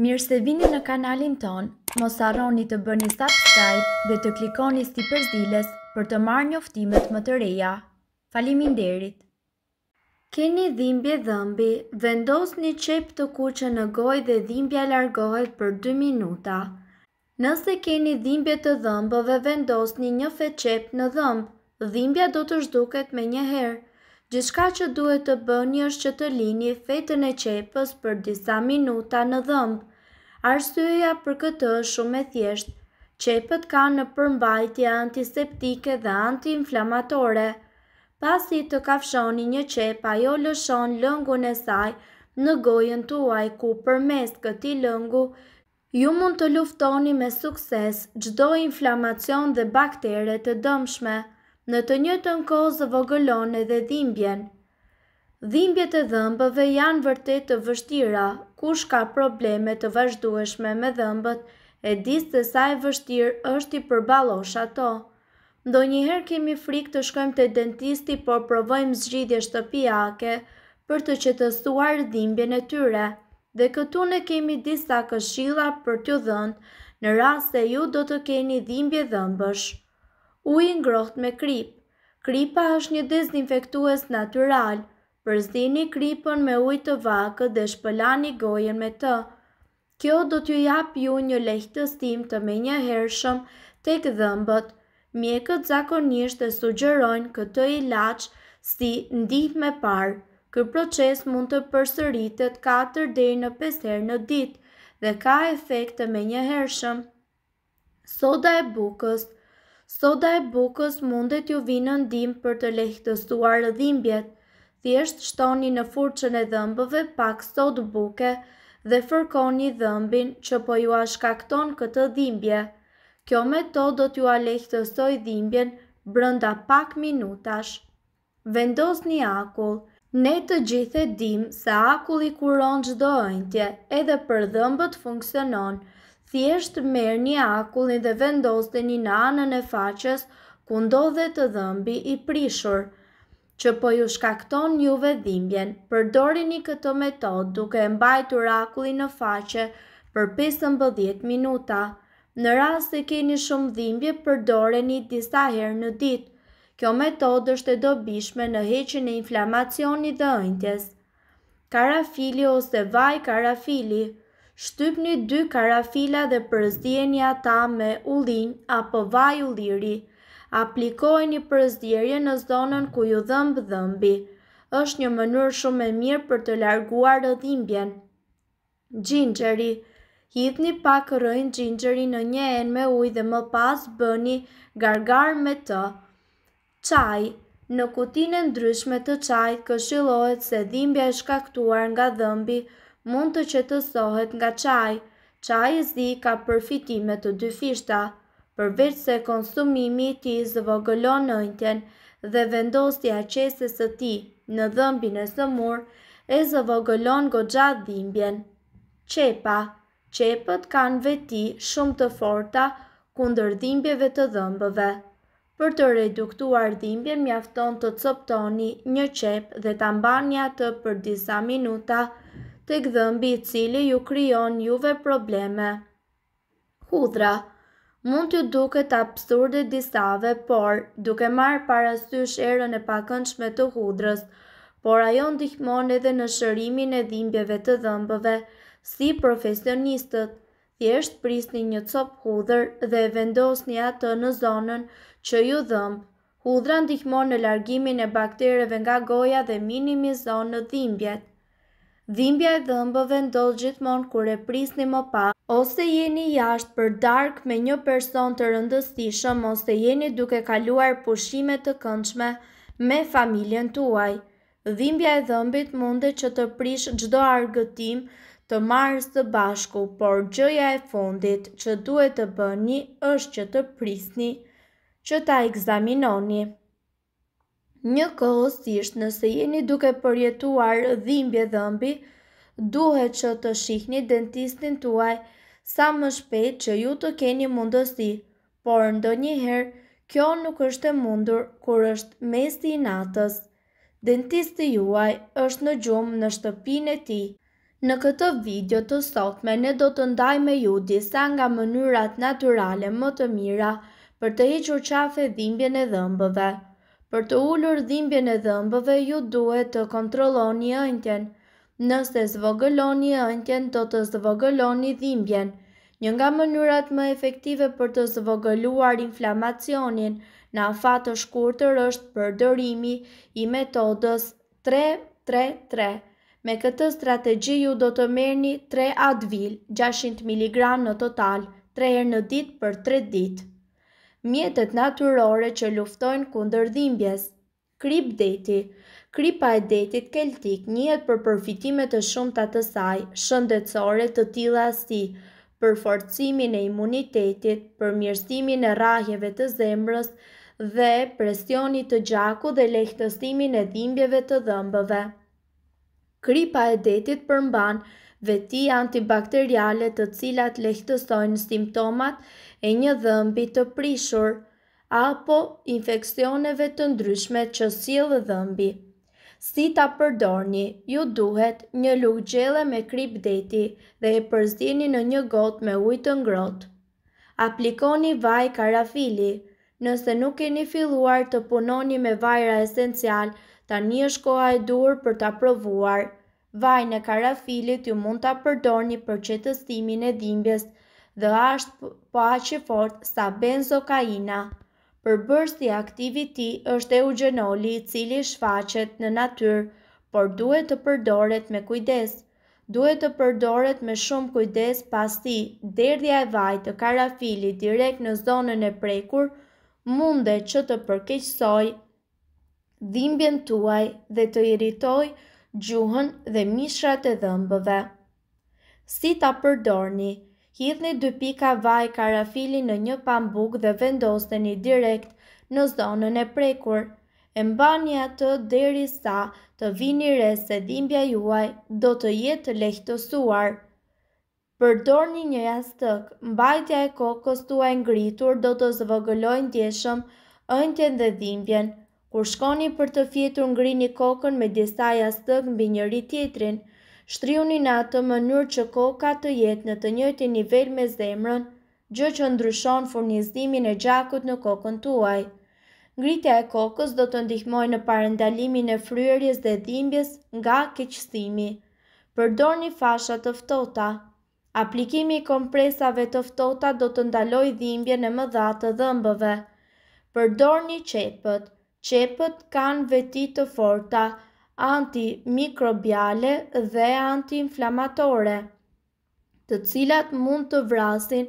Mirë se vini në kanalin tonë, mos harroni të bëni subscribe dhe të klikoni sipër ziles për të marrë njoftimet më të reja. Faleminderit! Keni dhimbje dhëmbi, vendosni qepë të kuqe në gojë dhe dhimbja largohet për dy minuta. Nëse keni dhimbje të dhëmbëve vendosni një fetë qepë në dhëmb, dhimbja do të zhduket menjëherë. Gjithçka që duhet të bëni është që të lini fetën e qepës për disa minuta në dhëmb. Arsyeja për këtë është shumë e thjeshtë, qepët kanë në përmbajtje antiseptike dhe antiinflamatore. Pasi të kafshoni një qepë ajo lëshon lëngun e saj në gojën tuaj ku përmes këtij lëngu Ju mund të luftoni me sukses çdo inflamacion dhe baktere të dëmshme, në të njëjtën kohë zvogëlon edhe dhimbjen. Dhimbjet e dhëmbëve janë vërtet të vështira, kush ka probleme të vazhdueshme me dhëmbët e di se sa e vështirë është t'i përballosh ato. Ndonjëherë kemi frikë të shkojmë te dentisti, por provojmë zgjidhje shtëpiake për të qetësuar dhimbjen e tyre. Dhe këtu ne kemi disa këshilla për t'ju dhënë në rast se ju do të keni dhimbje dhëmbësh. Uji i ngrohtë me kripë. Kripa është një dezinfektues natyral. Përzini kripën me ujë të vakët dhe shpëlani gojën me të. Kjo do t'ju japë ju një lehtësim të menjëhershëm tek dhëmbët. Mjekët zakonisht e sugjerojnë këtë ilaç si ndihmë e parë. Ky proces mund të përsëritet katër deri në pesë herë në ditë dhe ka efekt të menjëhershëm. Soda e bukës Soda e bukës mund t'ju vijë në ndihmë për të lehtësuar dhimbjet. Thjesht shtoni në furçën e dhëmbëve pak sodë buke dhe fërkoni dhëmbin që po jua shkakton këtë dhimbje. Kjo metodë do t'jua lehtësojë dhimbjen brenda pak minutash. Vendosni akull, Ne të gjithë e dimë se akulli kuron çdo ënjtje, edhe për dhëmbët funksionon. Thjesht merrni akullin dhe vendoseni në anën e faqes ku ndodhet dhëmbi i prishur, që po ju shkakton juve dhimbjen. Përdoreni këtë metodë duke e mbajtur akullin në faqe për pesëmbëdhjetë minuta. Në rast se keni shumë dhimbje, përdoreni disa herë në ditë. Kjo metodë është e dobishme në heqjen e inflamacionit dhe ënjtjes. Karafili ose vaj karafili, Shtypni dy karafila dhe përziejini ata me ullin apo vaj ulliri. Aplikojeni përzierjen në zonën ku ju dhëmb dhëmbi. Është një mënyrë shumë e mirë për të larguar dhimbjen. Xhinxheri, Hidhni pak rrënjë xhinxheri në një enë me ujë dhe më pas bëni gargarë me të. Çaji, Në kutinë e ndryshme të çajit këshillohet se dhimbja e shkaktuar nga dhëmbi mund të qetësohet nga çaji. Çaji i zi ka përfitime të dyfishta. Përveçse konsumimi i tij zvogëlon ënjtjen dhe vendosja e qeses së tij në dhëmbin e sëmurë e zvogëlon goxha dhimbjen. Qepa, Qepët kanë veti shumë të forta kundër dhimbjeve të dhëmbëve. Për të reduktuar dhimbjen mjafton të copëtoni një qepë dhe ta mbani atë për disa minuta tek dhëmbi i cili ju krijon juve probleme. Hudhra, Mund t'ju duket absurde disave, por, duke marrë parasysh erën e pakëndshme të hudhrës, por ajo ndihmon edhe në shërimin e dhimbjeve të dhëmbëve, si profesionistët, thjesht prisni një copë hudhër dhe e vendosni atë në zonën që ju dhëmb. Hudhra ndihmon në largimin e baktereve nga goja dhe minimizon dhimbjet. Dhimbja e dhëmbëve ndodh gjithmonë kur e prisni më pak, ose jeni jashtë për darkë me një person të rëndësishëm ose jeni duke kaluar pushime të këndshme me familjen tuaj. Dhimbja e dhëmbit mundet që të prishë çdo argëtim të marrë së bashku, por gjëja e fundit që duhet të bëni është që të prisni që ta ekzaminoni. Njëkohësisht, nëse jeni duke përjetuar dhimbje dhëmbi, duhet që të shihni dentistin tuaj sa më shpejt që ju të keni mundësi, por ndonjëherë kjo nuk është e mundur kur është mesi i natës. Dentisti juaj është në gjumë në shtëpinë e tij. Në këtë video të sotme ne do të ndajmë me ju disa nga mënyrat natyrale më të mira për të hequr qafe dhimbjen e dhëmbëve. Për të ulur dhimbjen e dhëmbëve ju duhet të kontrolloni ënjtjen. Nëse zvogëloni ënjtjen do të zvogëloni dhimbjen. Një nga mënyrat më efektive për të zvogëluar inflamacionin në afat të shkurtër është përdorimi i metodës Tre, tre, tre. Me këtë strategji ju do të merrni tre Advil, 600 miligramë në total, tre herë në ditë për tre ditë. Mjetet natyrore që luftojnë kundër dhimbjes. Kripë deti. Kripa e detit keltik njihet për përfitimet e shumta të saj shëndetësore të tilla si përforcimin e imunitetit, përmirësimin e rrahjeve të zemrës dhe presionit të gjakut dhe lehtësimin e dhimbjeve të dhëmbëve. Kripa e detit përmban veti antibakteriale të cilat lehtësojnë simptomat e një dhëmbi të prishur apo infeksioneve të ndryshme që sjell dhëmbi. Si ta përdorni, ju duhet një lugë gjelle me kripë deti dhe e përzieni në një gotë me ujë të ngrohtë. Aplikoni vaj karafili. Nëse nuk keni filluar të punoni me vajra esenciale, tani është koha e duhur për ta provuar. Vajin e karafilit ju mund ta përdorni për qetësimin e dhimbjes dhe është po aq i fortë sa benzokaina. Përbërësi aktiv i tij është eugenoli i cili shfaqet në natyrë, por duhet të përdoret me kujdes. Duhet të përdoret me shumë kujdes pasi derdhja e vajit të karafilit direkt në zonën e prekur mundet që të përkeqësojë dhimbjen tuaj dhe të irritojë gjuhën dhe mishrat e dhëmbëve. Si ta përdorni, Hidhni dy pika vaj karafili në një pambuk dhe vendoseni direkt në zonën e prekur. E mbani atë derisa të vini re se dhimbja juaj do të jetë lehtësuar. Përdorni një jastëk, mbajtja e kokës tuaj ngritur do të zvogëlojë ndjeshëm ënjtjen dhe dhimbjen. Kur shkoni për të fjetur ngrini kokën me disa jastëkë mbi njëri-tjetrin. Shtriuni në atë mënyrë që koka të jetë në të njëjtin nivel me zemrën. gjë që ndryshon furnizimin e gjakut në kokën tuaj. Ngritja e kokës do të ndihmojë në parandalimin e fryerjes dhe dhimbjes nga keqësimi. Përdorni fasha të ftohta. Aplikimi i kompresave të ftohta do të ndalojë dhimbjet e mëdha të dhëmbëve. Përdorni qepët. Qepët kanë veti të forta antimikrobiale dhe antiinflamatore. të cilat mund të vrasin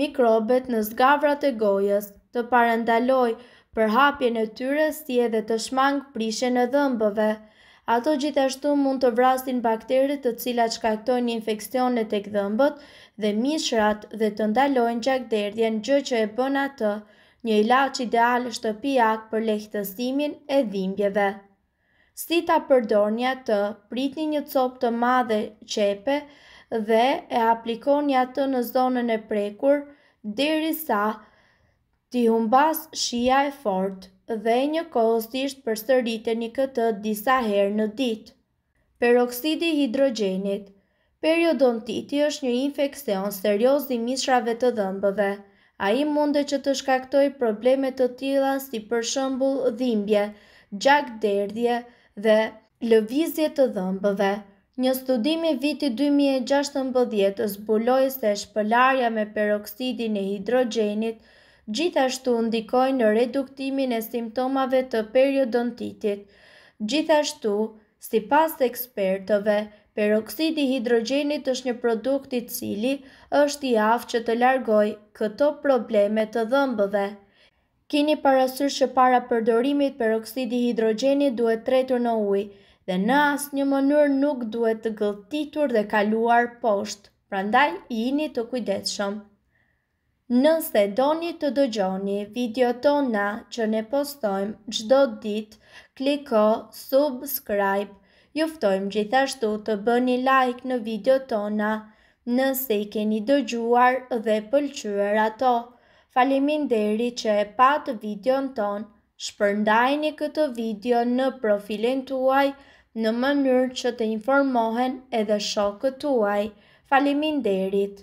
mikrobet në zgavrat e gojës, të parandalojë përhapjen e tyre si edhe të shmangë prishjen e dhëmbëve. Ato gjithashtu mund të vrasin bakteret të cilat shkaktojnë infeksione tek dhëmbët dhe mishrat dhe të ndalojnë gjakderdhjen gjë që e bën atë një ilaç ideal shtëpiak për lehtësimin e dhimbjeve. Si ta përdorni atë, pritni një copë të madhe qepe dhe e aplikoni atë në zonën e prekur derisa t'i humbasë shija e fortë dhe njëkohësisht përsëriteni këtë disa herë në ditë. Peroksidi i hidrogjenit, Periodontiti është një infeksion serioz i mishrave të dhëmbëve. Ai mundet që të shkaktojë probleme të tilla si për shembull dhimbje, gjakderdhje dhe lëvizje të dhëmbëve. Një studim i vitit dy mijë e gjashtëmbëdhjetë zbuloi se shpëlarja me peroksidin e hidrogjenit gjithashtu ndikoi në reduktimin e simptomave të periodontitit. Gjithashtu, Sipas ekspertëve, peroksidi i hidrogjenit është një produkt i cili është i aftë që të largojë këto probleme të dhëmbëve. Kini parasysh që para përdorimit peroksidi i hidrogjenit duhet tretur në ujë dhe në asnjë mënyrë nuk duhet gëlltitur dhe kaluar poshtë, prandaj jini të kujdesshëm. Nëse doni të dëgjoni videot tona që ne postojmë çdo ditë kliko subscribe Ju ftojmë gjithashtu të bëni like në videot tona nëse i keni dëgjuar dhe pëlqyer ato Faleminderit që e patë videon tonë Shpërndajini këtë video në profilin tuaj në mënyrë që të informohen edhe shokët tuaj. Faleminderit!